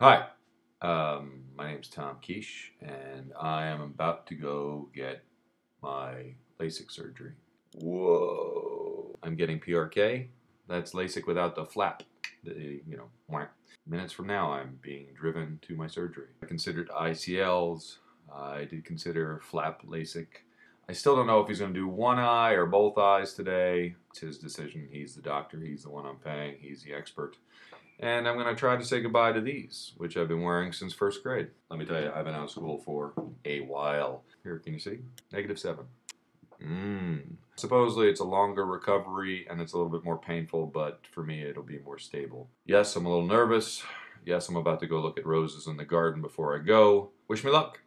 Hi, um, my name's Tom Kiesche, and I am about to go get my LASIK surgery. Whoa! I'm getting PRK. That's LASIK without the flap. The, you know, minutes from now, I'm being driven to my surgery. I considered ICLs. I did consider flap LASIK. I still don't know if he's going to do one eye or both eyes today. It's his decision. He's the doctor. He's the one I'm paying. He's the expert. And I'm going to try to say goodbye to these, which I've been wearing since first grade. Let me tell you, I've been out of school for a while. Here, can you see? Negative seven. Mmm. Supposedly it's a longer recovery and it's a little bit more painful, but for me it'll be more stable. Yes, I'm a little nervous. Yes, I'm about to go look at roses in the garden before I go. Wish me luck.